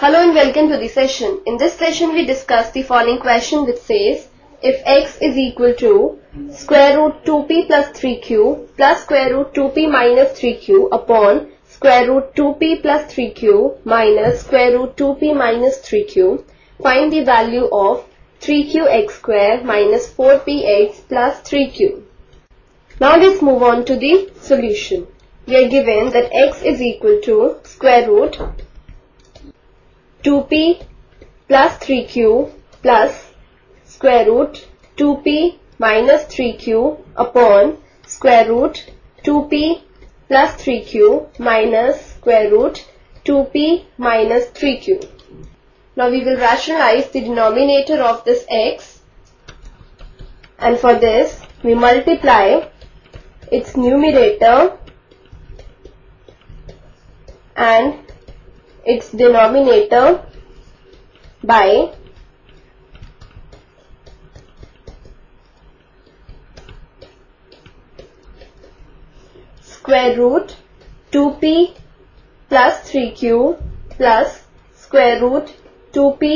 Hello and welcome to the session. In this session we discuss the following question which says if x is equal to square root 2p plus 3q plus square root 2p minus 3q upon square root 2p plus 3q minus square root 2p minus 3q find the value of 3qx square minus 4px plus 3q. Now let's move on to the solution. We are given that x is equal to square root 2p plus 3q plus square root 2p minus 3q upon square root 2p plus 3q minus square root 2p minus 3q. Now we will rationalize the denominator of this x and for this we multiply its numerator and its denominator by square root 2p plus 3q plus square root 2p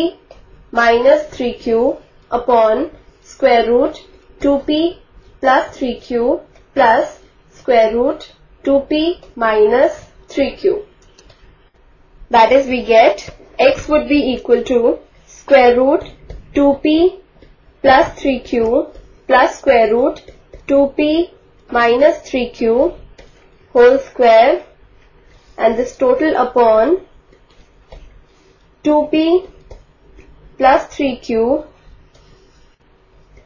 minus 3q upon square root 2p plus 3q plus square root 2p minus 3q. That is we get x would be equal to square root 2p plus 3q plus square root 2p minus 3q whole square and this total upon 2p plus 3q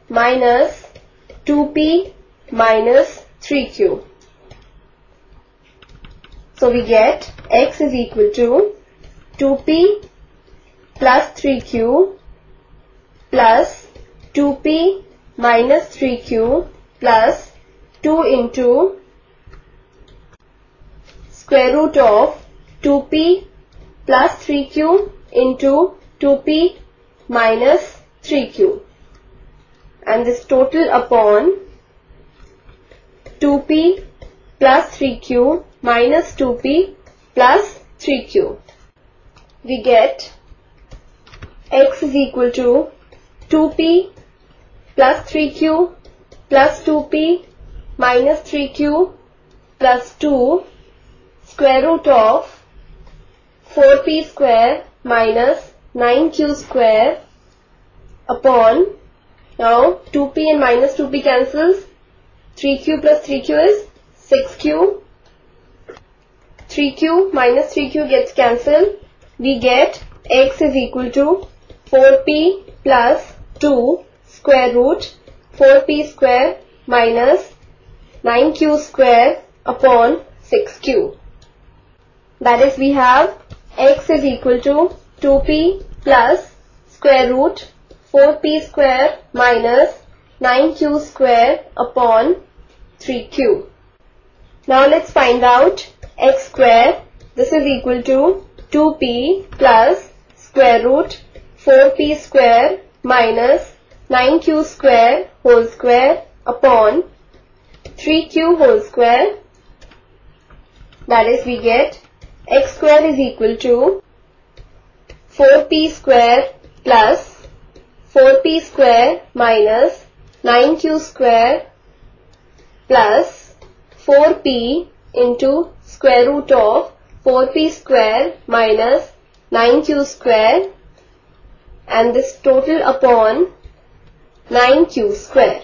minus 2p minus 3q. So we get x is equal to 2p plus 3q plus 2p minus 3q plus 2 into square root of 2p plus 3q into 2p minus 3q and this total upon 2p plus 3q minus 2p plus 3q. We get x is equal to 2p plus 3q plus 2p minus 3q plus 2 square root of 4p square minus 9q square upon now 2p and minus 2p cancels 3q plus 3q is 6q 3q minus 3q gets cancelled we get x is equal to 4p plus 2 square root 4p square minus 9q square upon 6q that is we have x is equal to 2p plus square root 4p square minus 9q square upon 3q. Now let's find out x square. This is equal to 2p plus square root 4p square minus 9q square whole square upon 3q whole square. That is we get x square is equal to 4p square plus 4p square minus 9q square plus 4p into square root of 4p square minus 9q square and this total upon 9q square.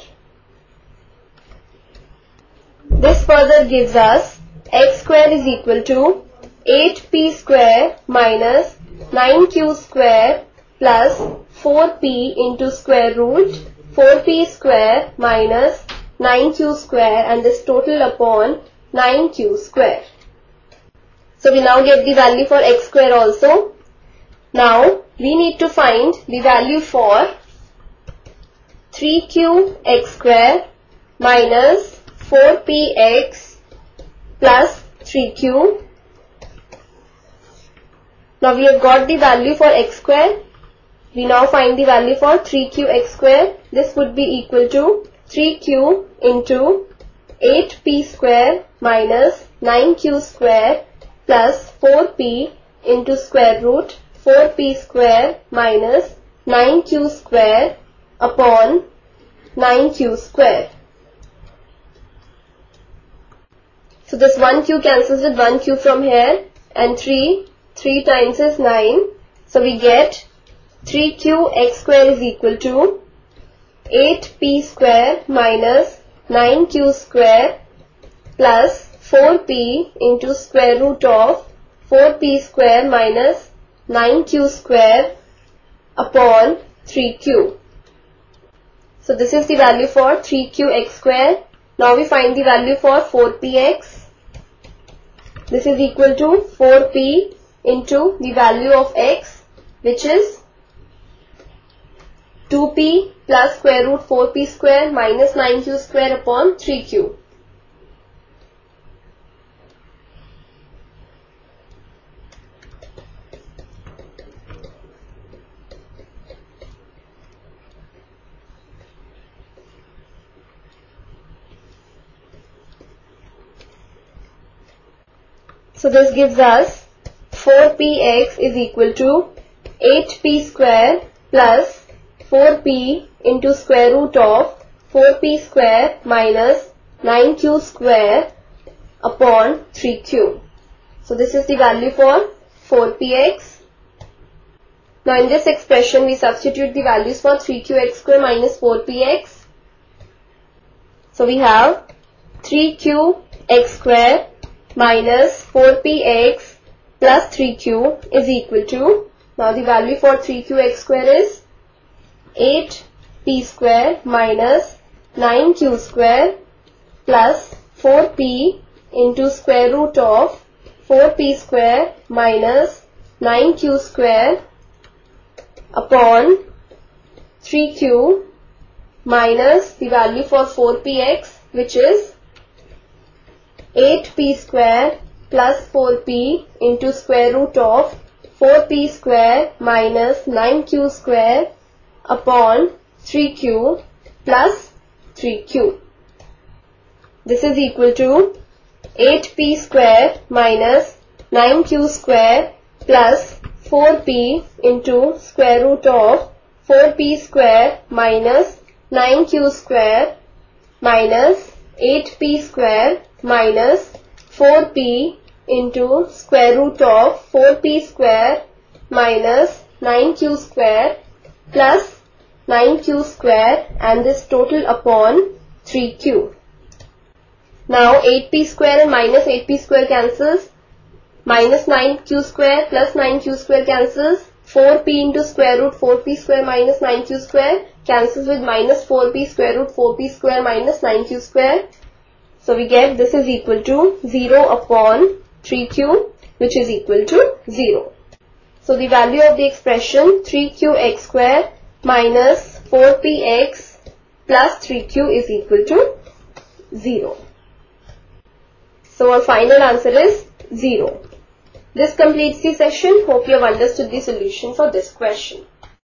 This further gives us x square is equal to 8p square minus 9q square plus 4p into square root 4p square minus 9q square and this total upon 9q square. So we now get the value for x square also. Now we need to find the value for 3q x square minus 4px plus 3q. Now we have got the value for x square. We now find the value for 3q x square. This would be equal to 3q into 8p square minus 9q square plus 4p into square root 4p square minus 9q square upon 9q square. So this 1q cancels with 1q from here and 3, 3 times is 9. So we get 3q x square is equal to 8p square minus 9q square plus 4p into square root of 4p square minus 9q square upon 3q. So this is the value for 3qx square. Now we find the value for 4px. This is equal to 4p into the value of x which is 2p plus square root 4p square minus 9q square upon 3q. So this gives us 4px is equal to 8p square plus 4p into square root of 4p square minus 9q square upon 3q. So this is the value for 4px. Now in this expression we substitute the values for 3qx square minus 4px. So we have 3qx square minus 4px plus 3q is equal to, now the value for 3qx square is 8p square minus 9q square plus 4p into square root of 4p square minus 9q square upon 3q minus the value for 4px which is 8p square plus 4p into square root of 4p square minus 9q square upon 3q plus 3q. This is equal to 8p square minus 9q square plus 4p into square root of 4p square minus 9q square minus 8p square minus 4p into square root of 4p square minus 9q square plus 9q square and this total upon 3q. Now 8p square and minus 8p square cancels. Minus 9q square plus 9q square cancels. 4p into square root 4p square minus 9q square cancels with minus 4p square root 4p square minus 9q square. So we get this is equal to 0 upon 3q which is equal to 0. So the value of the expression 3qx square minus 4px plus 3q is equal to 0. So our final answer is 0. This completes the session. Hope you have understood the solution for this question.